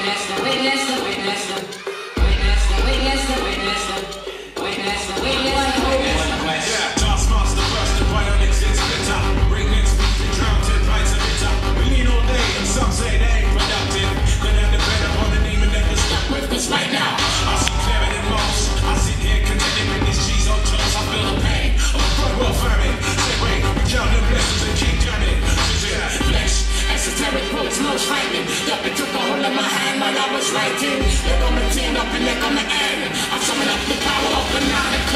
witness, the witness, witness, I was writing. Look, I'ma up and I'ma end. I'm summing up the power of banana.